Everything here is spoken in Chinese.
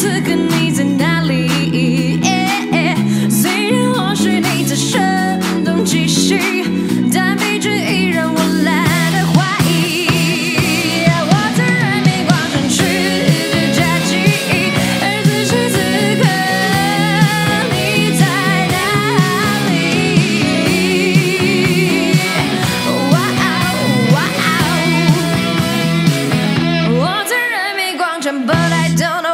此刻你在哪里？虽然或许你在声东击西，但凭直觉我懒得怀疑。我在人民广场吃着炸鸡，而此时此刻你在哪里？Wow wow，我在人民广场，But I don't know。